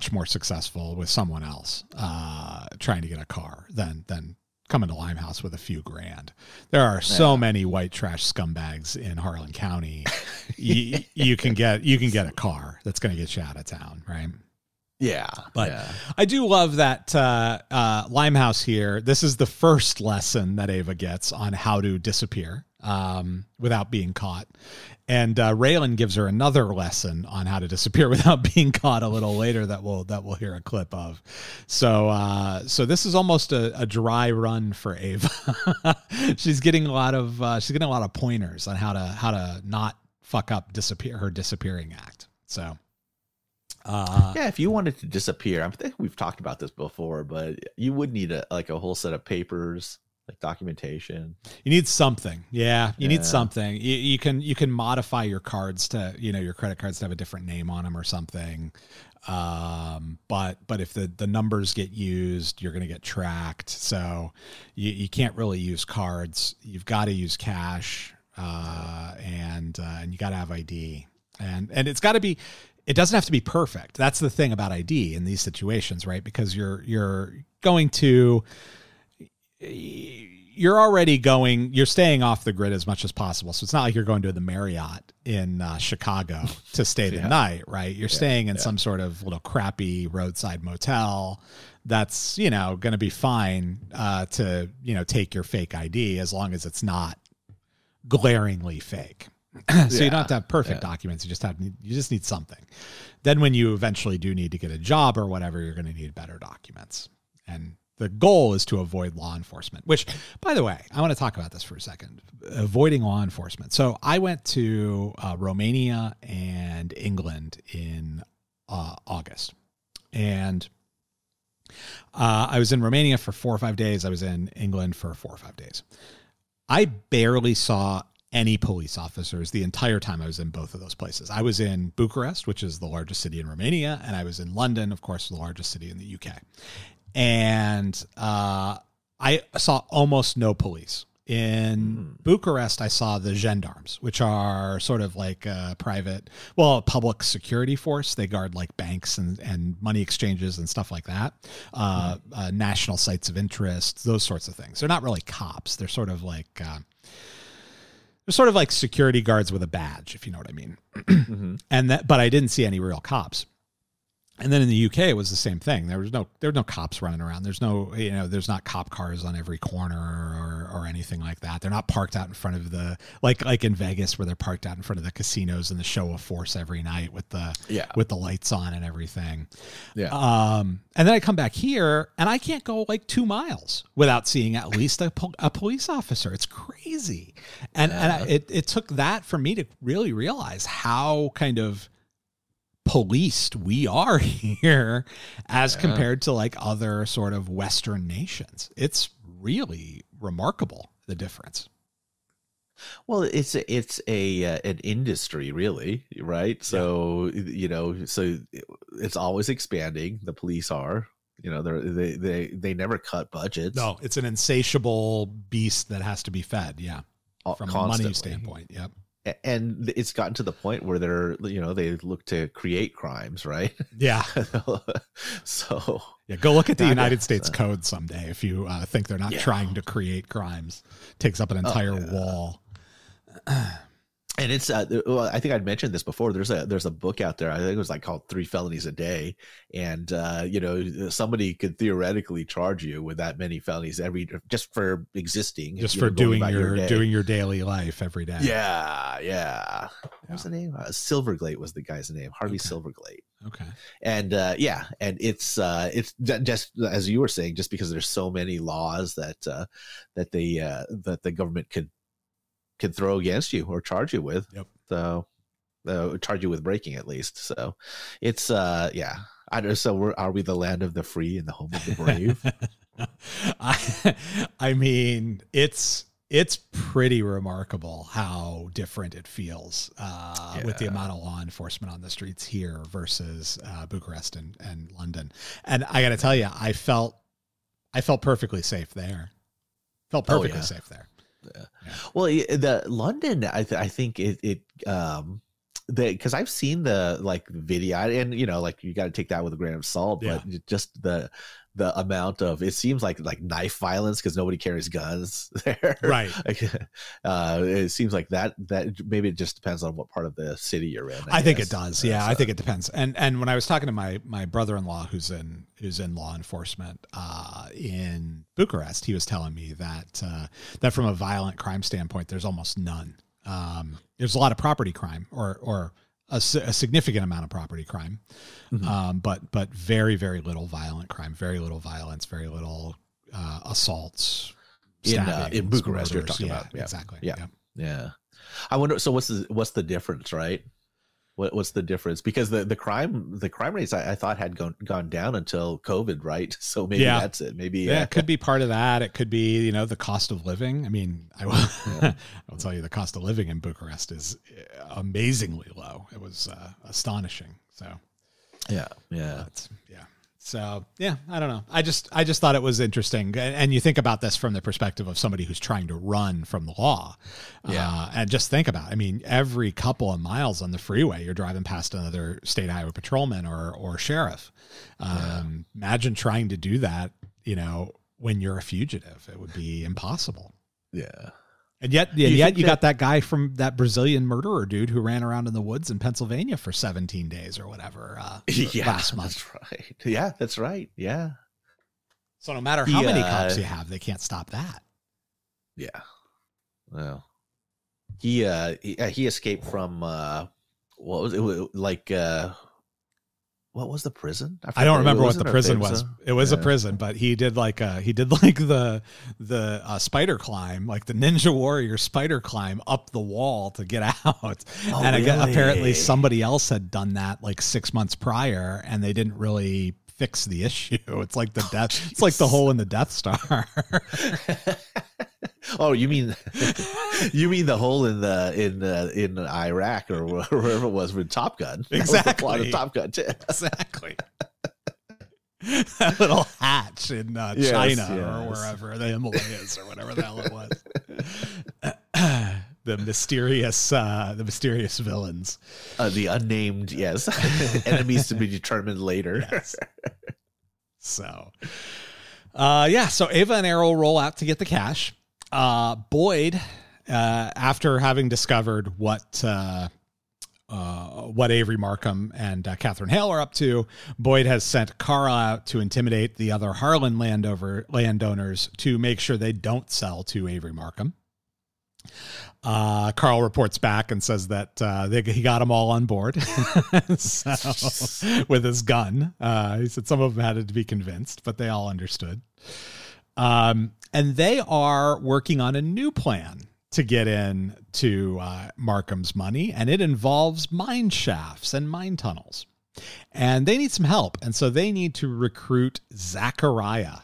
much more successful with someone else uh, trying to get a car than than coming to Limehouse with a few grand. There are so Yeah. many white trash scumbags in Harlan County. you, you can get you can get a car that's going to get you out of town, right? Yeah, But yeah. I do love that uh, uh, Limehouse here. This is the first lesson that Ava gets on how to disappear um, without being caught. And uh, Raylan gives her another lesson on how to disappear without being caught a little later that we'll that we'll hear a clip of. So uh, so this is almost a, a dry run for Ava. she's getting a lot of uh, she's getting a lot of pointers on how to how to not fuck up disappear her disappearing act. So uh, yeah, if you wanted to disappear, I think we've talked about this before, but you would need a like a whole set of papers, like documentation. You need something. Yeah, you Yeah. need something. You, you can you can modify your cards to you know your credit cards to have a different name on them or something. Um, but but if the the numbers get used, you're going to get tracked. So you you can't really use cards. You've got to use cash, uh, and uh, and you got to have ID, and and it's got to be. It doesn't have to be perfect. That's the thing about ID in these situations, right? Because you're you're going to you're already going you're staying off the grid as much as possible so it's not like you're going to the marriott in uh, chicago to stay the Yeah. night right you're staying in yeah. some sort of little crappy roadside motel that's you know going to be fine uh, to you know take your fake id as long as it's not glaringly fake so you don't have to have perfect Yeah. documents you just have you just need something then when you eventually do need to get a job or whatever you're going to need better documents and the goal is to avoid law enforcement which by the way i want to talk about this for a second avoiding law enforcement so i went to uh, romania and england in uh, august and uh, i was in romania for four or five days i was in england for four or five days i barely saw any police officers the entire time I was in both of those places. I was in Bucharest, which is the largest city in Romania, and I was in London, of course, the largest city in the UK. And uh, I saw almost no police. In Bucharest, I saw the gendarmes, which are sort of like a private, well, a public security force. They guard like banks and, and money exchanges and stuff like that, uh, uh, national sites of interest, those sorts of things. They're not really cops. They're sort of like uh, they're sort of like security guards with a badge, if you know what I mean. Mm-hmm. And that, but I didn't see any real cops. And then in the UK, it was the same thing. There was no there were no cops running around. There's no you know there's not cop cars on every corner or or anything like that. They're not parked out in front of the like like in Vegas where they're parked out in front of the casinos and the show of force every night with the Yeah. with the lights on and everything. Yeah. Um, and then I come back here and I can't go like two miles without seeing at least a, pol- a police officer. It's crazy. And, and I, it, it took that for me to really realize how kind of policed we are here as Yeah. compared to like other sort of Western nations. It's really remarkable the difference. Well, it's a, it's a uh, an industry, really, right? So you know, so it's always expanding. The police are, you know, they're, they they they never cut budgets. No, it's an insatiable beast that has to be fed. Yeah. From a money standpoint. Yep. And it's gotten to the point where they're, you know, they look to create crimes, right? Yeah. so Yeah, go look at the United is, States uh, Code someday if you uh, think they're not Yeah. trying to create crimes. Takes up an Oh, entire yeah. wall. and it's uh, well, I think I'd mentioned this before. There's a there's a book out there. I think it was like called Three Felonies a Day, and uh, you know somebody could theoretically charge you with that many felonies every just for existing, Just for know, doing about your, doing your daily life every day. Yeah, yeah. What was the name? Uh, Silverglate was the guy's name. Harvey Okay. Silverglate. Okay. And uh, yeah, and it's uh, it's just as you were saying, just because there's so many laws that uh, that the uh, that the government could could throw against you or charge you with. Yep. So uh, charge you with breaking at least. So it's uh yeah. I don't, so we're, are we the land of the free and the home of the brave? I, I mean, it's it's pretty remarkable how different it feels uh, with the amount of law enforcement on the streets here versus uh, Bucharest and, and London. And I got to tell you, I felt I felt perfectly safe there. Felt Oh, perfectly yeah. safe there. Well, the London, I, th- I think it, it um, because I've seen the like video, and you know, like you got to take that with a grain of salt. Yeah. But just the the amount of it seems like like knife violence because nobody carries guns there, Right. Like, uh, it seems like that that maybe it just depends on what part of the city you're in. I, think it does. Yeah, I think it depends. And and when I was talking to my my brother in law who's in who's in law enforcement uh, in Bucharest, he was telling me that uh, that from a violent crime standpoint, there's almost none. Um, there's a lot of property crime or or a, a significant amount of property crime, Mhm. um, but but very very little violent crime, very little violence, very little uh, assaults. In, uh, in Bucharest you're talking Yeah, about. Yeah. exactly. Yeah. Yeah, I wonder. So what's the what's the difference, right? What what's the difference? Because the the crime the crime rates I, I thought had gone gone down until COVID, right? So maybe Yeah. that's it. Maybe Yeah, uh, it could be part of that. It could be, you know, the cost of living. I mean, I will, Yeah. I'll tell you, the cost of living in Bucharest is uh, amazingly low. It was uh, astonishing. So, yeah, yeah, but, yeah. So, yeah, I don't know. I just, I just thought it was interesting. And, you think about this from the perspective of somebody who's trying to run from the law. Yeah. Uh, and just think about, it. I mean, every couple of miles on the freeway, you're driving past another state highway patrolman or, or sheriff. Um, Imagine trying to do that, you know, when you're a fugitive, it would be impossible. yeah. And yet, yet you that- got that guy from that Brazilian murderer dude who ran around in the woods in Pennsylvania for 17 days or whatever uh, Yeah, last month. That's right. Yeah, that's right. Yeah, So no matter how many cops you have, they can't stop that. yeah. Well, he uh he, uh, he escaped from uh what was it like uh what was the prison? I don't remember what the prison was. It was a prison, but he did like uh he did like the the uh, spider climb, like the Ninja Warrior spider climb up the wall to get out. Oh, and again, apparently somebody else had done that like six months prior, and they didn't really fix the issue. It's like the death. It's like the hole in the Death Star. oh, you mean you mean the hole in the in uh, in Iraq or wherever it was with Top Gun? That was the plot of Exactly. Top Gun. too. exactly. that little hatch in uh, Yes, China or wherever the Himalayas or whatever the hell it was. the mysterious, uh, the mysterious villains. Uh, the unnamed, yes, enemies to be determined later. Yes. So, uh, yeah. So Ava and Errol roll out to get the cash. Uh, Boyd, uh, after having discovered what. Uh, uh, what Avery Markham and uh, Katherine Hale are up to. Boyd has sent Carl out to intimidate the other Harlan landover landowners to make sure they don't sell to Avery Markham. Uh, Carl reports back and says that they, he got them all on board so, with his gun. He said some of them had to be convinced, but they all understood. Um, and they are working on a new plan to get in to uh, Markham's money, and it involves mine shafts and mine tunnels. And they need some help, and so they need to recruit Zachariah.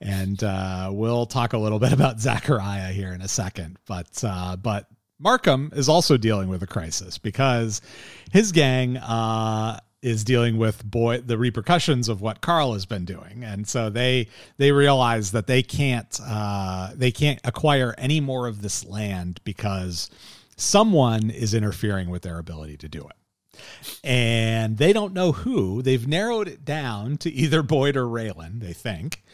And uh, we'll talk a little bit about Zachariah here in a second, but uh, but Markham is also dealing with a crisis because his gang uh, is dealing with boy the repercussions of what Carl has been doing, and so they they realize that they can't uh, they can't acquire any more of this land because someone is interfering with their ability to do it. And they don't know who. They've narrowed it down to either Boyd or Raylan, they think.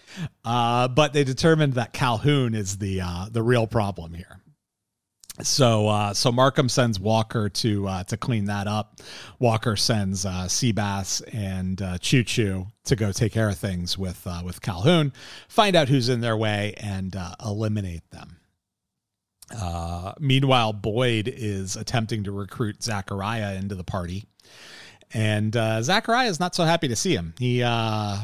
Uh, but they determined that Calhoun is the uh, the real problem here. So uh, so Markham sends Walker to uh, to clean that up. Walker sends uh, Seabass and uh, Choo Choo to go take care of things with uh, with Calhoun, find out who's in their way, and uh, eliminate them. Uh, meanwhile, Boyd is attempting to recruit Zachariah into the party, and uh, Zachariah is not so happy to see him. He uh,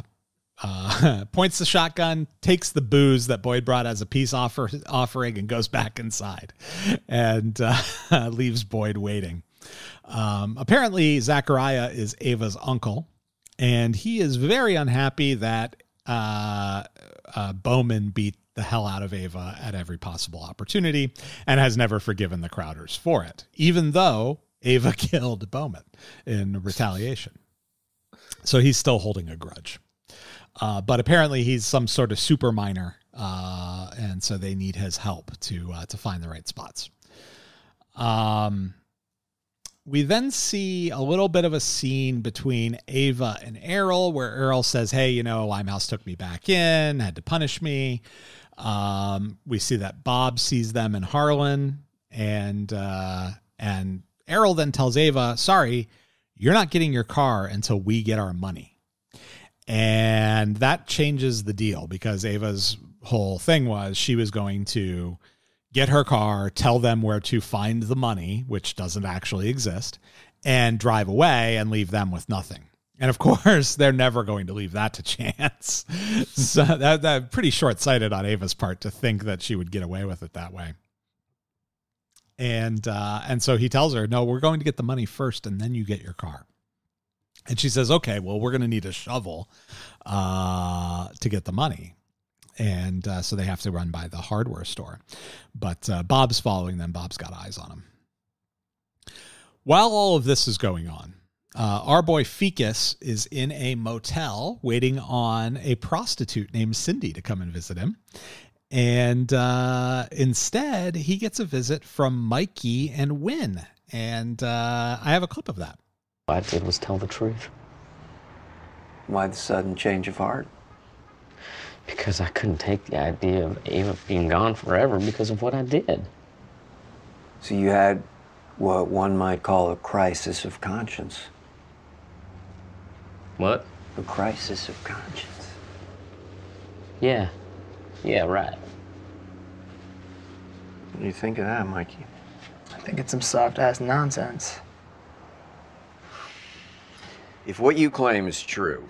uh, points the shotgun, takes the booze that Boyd brought as a peace offer offering, and goes back inside, and uh, leaves Boyd waiting. Um, apparently, Zachariah is Ava's uncle, and he is very unhappy that uh, uh, Bowman beat the hell out of Ava at every possible opportunity and has never forgiven the Crowders for it, even though Ava killed Bowman in retaliation. So he's still holding a grudge. Uh, but apparently he's some sort of super miner, uh, and so they need his help to uh, to find the right spots. Um, we then see a little bit of a scene between Ava and Errol where Errol says, Hey, you know, Limehouse took me back in, had to punish me. Um, we see that Bob sees them in Harlan and uh, and Errol then tells Ava, Sorry, you're not getting your car until we get our money. And that changes the deal because Ava's whole thing was she was going to get her car, tell them where to find the money, which doesn't actually exist, and drive away and leave them with nothing. And of course, they're never going to leave that to chance. so that that pretty short-sighted on Ava's part to think that she would get away with it that way. And uh, and so he tells her, "No, we're going to get the money first, and then you get your car." And she says, "Okay, well, we're going to need a shovel uh, to get the money." and uh, so they have to run by the hardware store. But uh, Bob's following them. Bob's got eyes on him. While all of this is going on, uh, our boy Ficus is in a motel waiting on a prostitute named Cindy to come and visit him. And uh, instead, he gets a visit from Mikey and Wynn. And uh, I have a clip of that. All I did was tell the truth. Why the sudden change of heart? Because I couldn't take the idea of Ava being gone forever because of what I did. So you had what one might call a crisis of conscience. What? A crisis of conscience. Yeah. Yeah, right. What do you think of that, Mikey? I think it's some soft ass nonsense. If what you claim is true,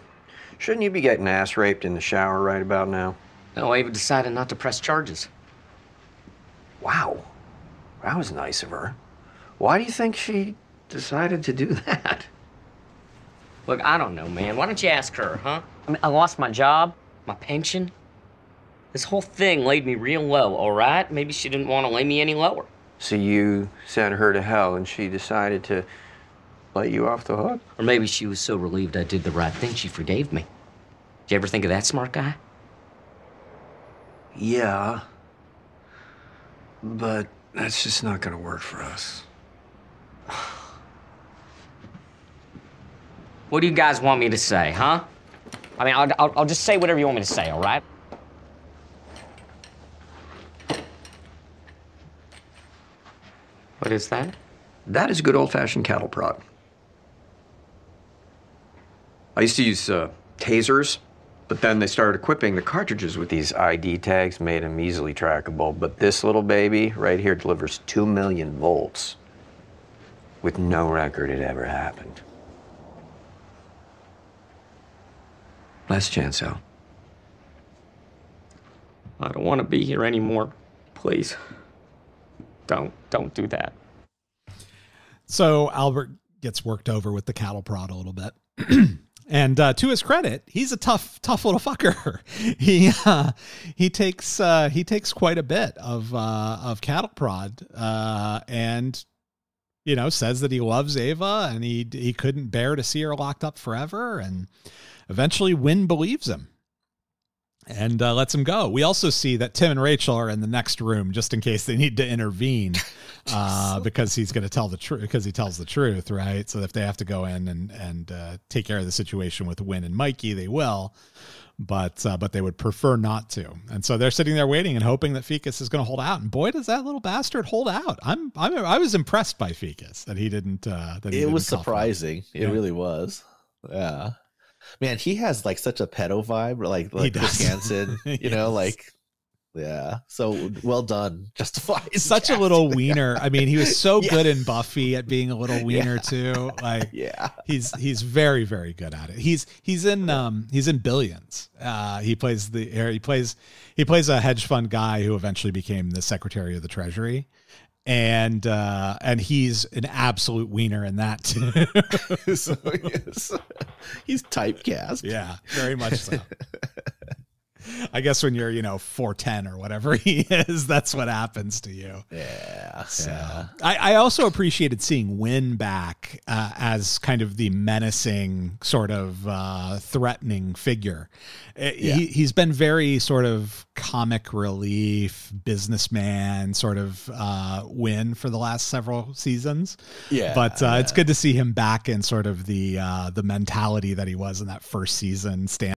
shouldn't you be getting ass raped in the shower right about now? No, Ava decided not to press charges. Wow. That was nice of her. Why do you think she decided to do that? Look, I don't know, man. Why don't you ask her, huh? I mean, I lost my job, my pension. This whole thing laid me real low, all right? Maybe she didn't want to lay me any lower. So you sent her to hell and she decided to let you off the hook? Or maybe she was so relieved I did the right thing, she forgave me. Did you ever think of that smart guy? Yeah. But that's just not gonna work for us. What do you guys want me to say, huh? I mean, I'll, I'll, I'll just say whatever you want me to say, all right? What is that? That is good old fashioned cattle prod. I used to use uh, tasers, but then they started equipping the cartridges with these ID tags, made them easily trackable. But this little baby right here delivers 2 million volts with no record it ever happened. Last chance, Al. I don't want to be here anymore. Please. Don't, don't do that. So Albert gets worked over with the cattle prod a little bit. And uh, to his credit, he's a tough, tough little fucker. he uh, he takes uh, he takes quite a bit of uh, of cattle prod, uh, and you know says that he loves Ava and he he couldn't bear to see her locked up forever, and eventually Wynn believes him and uh, lets him go. We also see that Tim and Rachel are in the next room just in case they need to intervene uh, because he's going to tell the truth because he tells the truth, right? So if they have to go in and and uh, take care of the situation with Wynn and Mikey, they will. But uh, but they would prefer not to, and so they're sitting there waiting and hoping that Ficus is going to hold out. And boy, does that little bastard hold out! I'm, I'm I was impressed by Ficus that he didn't. Uh, that he it didn't was surprising. It Yeah. really was. Yeah. Man, he has like such a pedo vibe, like like Chris. Hansen, you know, like yeah. So well done. Justifies Such a little wiener. I mean, he was so Yeah. good in Buffy at being a little wiener too. Like Yeah. he's he's very very good at it. He's he's in um he's in Billions. Uh, he plays the he plays he plays a hedge fund guy who eventually became the Secretary of the Treasury, and uh, and he's an absolute wiener in that too. so yes. He's typecast. yeah, very much so. I guess when you're you know four ten or whatever he is, that's what happens to you. Yeah. Yeah. So yeah. I, I also appreciated seeing Wynn back uh, as kind of the menacing, sort of uh, threatening figure. Uh, He, he's been very sort of comic relief, businessman sort of uh, Wynn for the last several seasons. Yeah, but uh, it's good to see him back in sort of the uh, the mentality that he was in that first season. Stand